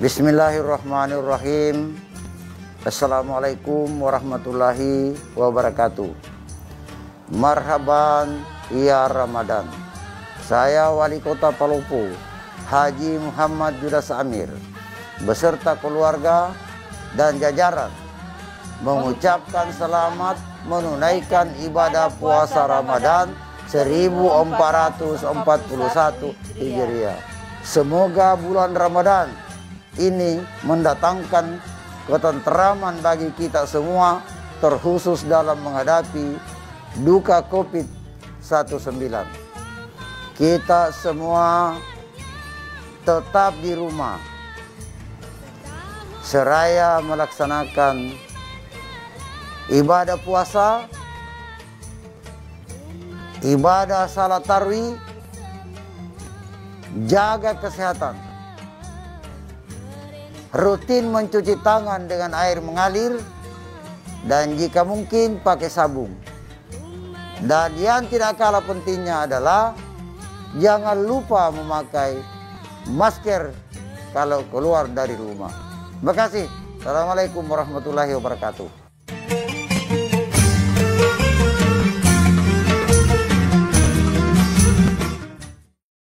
Bismillahirrahmanirrahim. Assalamualaikum warahmatullahi wabarakatuh. Marhaban ya Ramadan. Saya Wali Kota Palopo, Haji Muhammad Judas Amir, beserta keluarga dan jajaran mengucapkan selamat menunaikan ibadah puasa Ramadan 1441 Hijriah. Semoga bulan Ramadan ini mendatangkan ketentraman bagi kita semua terkhusus dalam menghadapi duka COVID-19. Kita semua tetap di rumah. Seraya melaksanakan ibadah puasa, ibadah salat tarwi, jaga kesehatan. Rutin mencuci tangan dengan air mengalir dan jika mungkin pakai sabun. Dan yang tidak kalah pentingnya adalah jangan lupa memakai masker kalau keluar dari rumah. Terima kasih. Assalamualaikum warahmatullahi wabarakatuh.